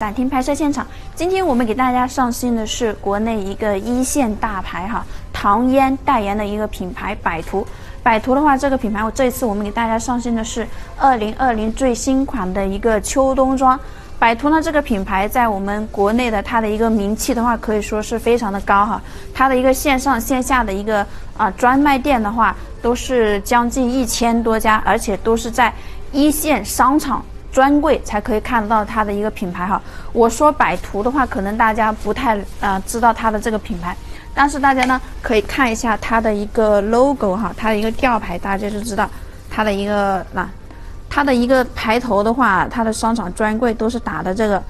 展厅拍摄现场，今天我们给大家上新的是国内一个一线大牌哈，唐嫣代言的一个品牌百图。百图的话，这个品牌我这一次我们给大家上新的是二零二零最新款的一个秋冬装。百图呢这个品牌在我们国内的它的一个名气的话，可以说是非常的高哈。它的一个线上线下的一个啊专卖店的话，都是将近一千多家，而且都是在一线商场专柜才可以看得到它的一个品牌哈。我说百图的话，可能大家不太啊知道它的这个品牌，但是大家呢可以看一下它的一个 logo 哈，它的一个吊牌，大家就知道它的一个那。它的一个牌头的话，它的商场专柜都是打的这个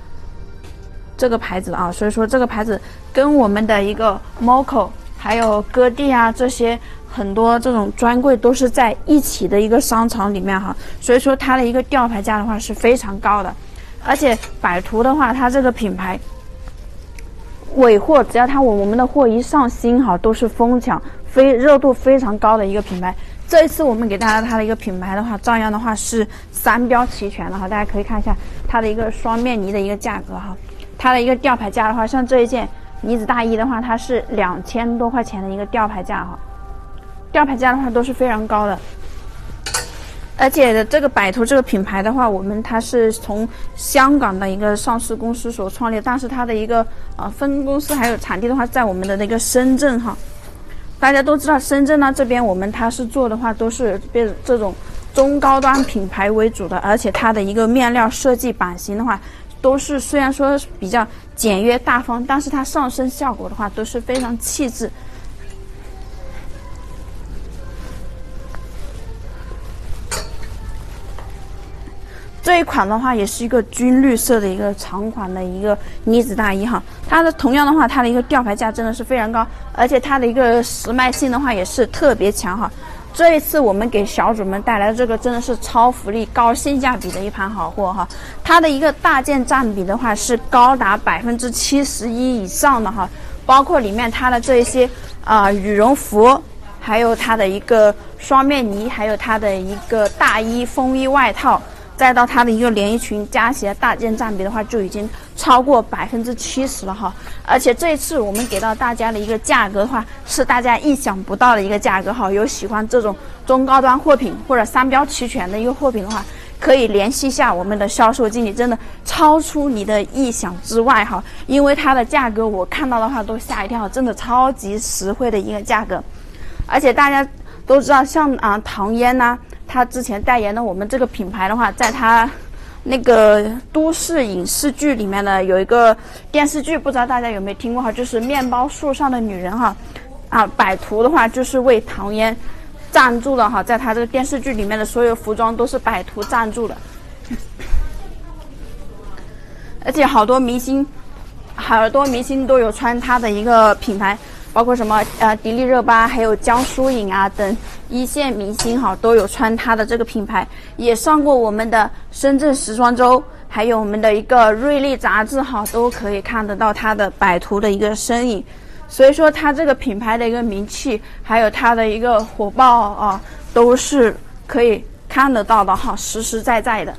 这个牌子啊，所以说这个牌子跟我们的一个 Moco 还有歌地啊这些很多这种专柜都是在一起的一个商场里面哈，所以说它的一个吊牌价的话是非常高的，而且百图的话，它这个品牌尾货只要它我我们的货一上新哈，都是疯抢，非热度非常高的一个品牌。这一次我们给大家它的一个品牌的话，照样的话是三标齐全的哈，大家可以看一下它的一个双面呢的一个价格哈，它的一个吊牌价的话，像这一件呢子大衣的话，它是两千多块钱的一个吊牌价哈，吊牌价的话都是非常高的，而且这个百图这个品牌的话，我们它是从香港的一个上市公司所创立，但是它的一个呃分公司还有产地的话，在我们的那个深圳哈。大家都知道，深圳呢这边我们它是做的话都是被这种中高端品牌为主的，而且它的一个面料设计版型的话，都是虽然说比较简约大方，但是它上身效果的话都是非常气质。这一款的话也是一个军绿色的一个长款的一个呢子大衣哈，它的同样的话，它的一个吊牌价真的是非常高，而且它的一个时卖性的话也是特别强哈。这一次我们给小主们带来的这个真的是超福利、高性价比的一盘好货哈。它的一个大件占比的话是高达百分之七十一以上的哈，包括里面它的这一些啊羽绒服，还有它的一个双面呢，还有它的一个大衣、风衣外套。再到它的一个连衣裙加起来大件占比的话，就已经超过百分之七十了哈。而且这一次我们给到大家的一个价格的话，是大家意想不到的一个价格哈。有喜欢这种中高端货品或者商标齐全的一个货品的话，可以联系一下我们的销售经理，真的超出你的意想之外哈。因为它的价格我看到的话都吓一跳，真的超级实惠的一个价格。而且大家都知道，像啊唐嫣呐。他之前代言的我们这个品牌的话，在他那个都市影视剧里面呢，有一个电视剧，不知道大家有没有听过哈，就是《面包树上的女人》哈，啊，百图的话就是为唐嫣赞助的哈，在他这个电视剧里面的所有服装都是百图赞助的，而且好多明星，好多明星都有穿他的一个品牌。包括什么呃，迪丽热巴，还有江疏影啊等一线明星哈，都有穿它的这个品牌，也上过我们的深圳时装周，还有我们的一个瑞丽杂志哈，都可以看得到它的百图的一个身影。所以说，它这个品牌的一个名气，还有它的一个火爆啊，都是可以看得到的哈，实实在在的。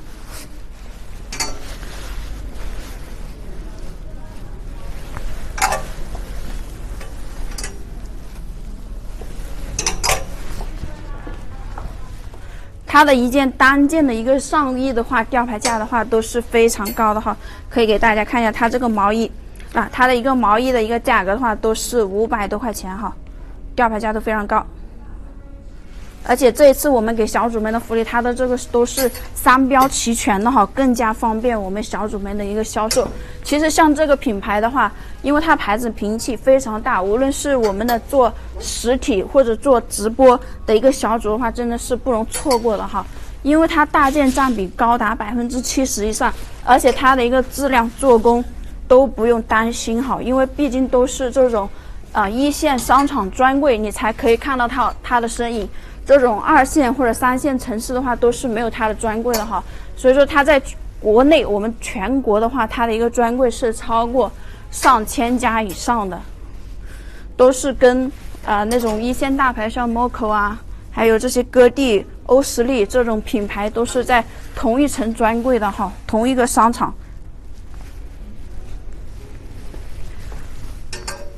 它的一件单件的一个上衣的话，吊牌价的话都是非常高的哈，可以给大家看一下它这个毛衣啊，它的一个毛衣的一个价格的话都是五百多块钱哈，吊牌价都非常高。而且这一次我们给小主们的福利，它的这个都是三标齐全的哈，更加方便我们小主们的一个销售。其实像这个品牌的话，因为它牌子名气非常大，无论是我们的做实体或者做直播的一个小主的话，真的是不容错过的哈。因为它大件占比高达百分之七十以上，而且它的一个质量做工都不用担心哈，因为毕竟都是这种啊一线商场专柜，你才可以看到它它的身影。这种二线或者三线城市的话，都是没有它的专柜的哈。所以说，它在国内，我们全国的话，它的一个专柜是超过上千家以上的，都是跟啊那种一线大牌像 Moco 啊，还有这些哥弟、欧时力这种品牌，都是在同一层专柜的哈，同一个商场。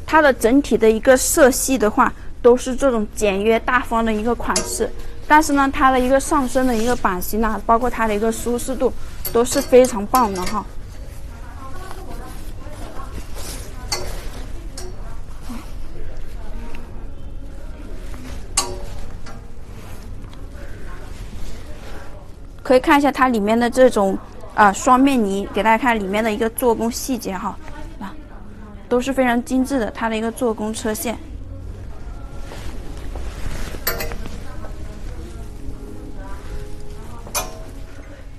它的整体的一个色系的话。都是这种简约大方的一个款式。但是呢，它的一个上身的一个版型啊，包括它的一个舒适度，都是非常棒的哈。可以看一下它里面的这种啊双面呢，给大家看里面的一个做工细节哈，啊，都是非常精致的，它的一个做工车线。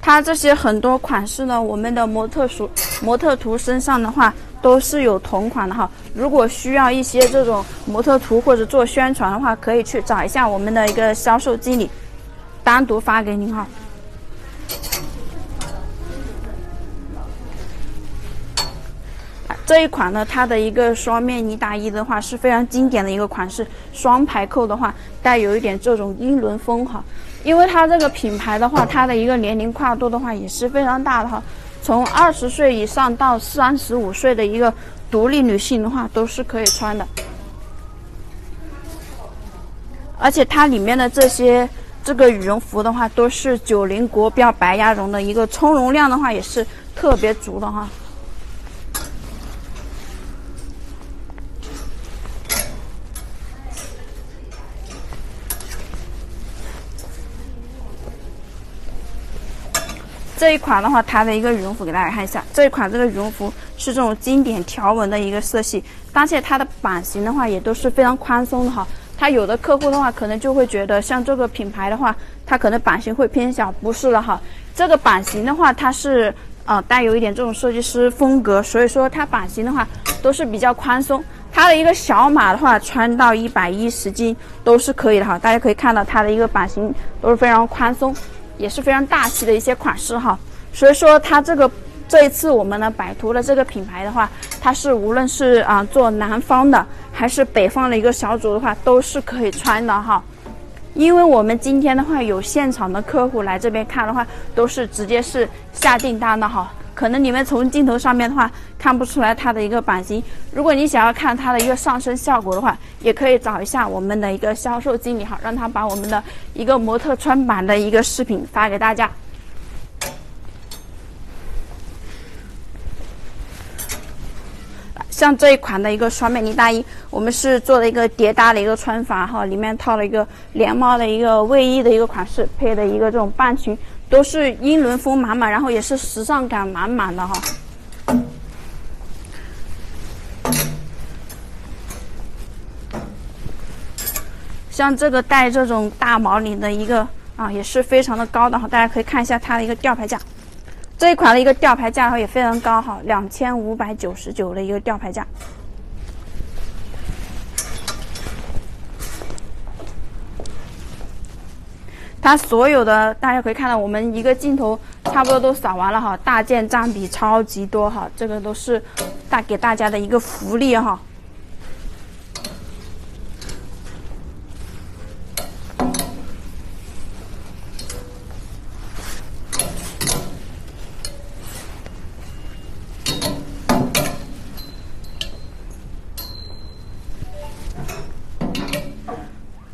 它这些很多款式呢，我们的模特图 模特图身上的话都是有同款的哈。如果需要一些这种模特图或者做宣传的话，可以去找一下我们的一个销售经理，单独发给您哈。这一款呢，它的一个双面呢大衣的话是非常经典的一个款式，双排扣的话带有一点这种英伦风哈。因为它这个品牌的话，它的一个年龄跨度的话也是非常大的哈，从二十岁以上到三十五岁的一个独立女性的话都是可以穿的。而且它里面的这些这个羽绒服的话，都是九零国标白鸭绒的一个充绒量的话也是特别足的哈。这一款的话，它的一个羽绒服给大家看一下。这一款这个羽绒服是这种经典条纹的一个色系，而且它的版型的话也都是非常宽松的哈。它有的客户的话可能就会觉得，像这个品牌的话，它可能版型会偏小，不是了哈。这个版型的话，它是呃带有一点这种设计师风格，所以说它版型的话都是比较宽松。它的一个小码的话，穿到一百一十斤都是可以的哈。大家可以看到它的一个版型都是非常宽松。也是非常大气的一些款式哈，所以说它这个这一次我们呢百图的这个品牌的话，它是无论是啊做南方的还是北方的一个小组的话，都是可以穿的哈。因为我们今天的话有现场的客户来这边看的话，都是直接是下订单的哈。可能你们从镜头上面的话看不出来它的一个版型。如果你想要看它的一个上身效果的话，也可以找一下我们的一个销售经理哈，让他把我们的一个模特穿版的一个视频发给大家。像这一款的一个双面呢大衣，我们是做了一个叠搭的一个穿法哈，里面套了一个连帽的一个卫衣的一个款式，配的一个这种半裙。都是英伦风满满，然后也是时尚感满满的哈。像这个带这种大毛领的一个啊，也是非常的高档哈。大家可以看一下它的一个吊牌价，这一款的一个吊牌价也非常高哈，两千五百九十九的一个吊牌价。它所有的大家可以看到，我们一个镜头差不多都扫完了哈，大件占比超级多哈，这个都是大给大家的一个福利哈。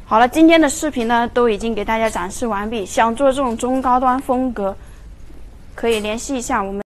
好了，今天的视频呢都已经给大家展示完毕。想做这种中高端风格，可以联系一下我们。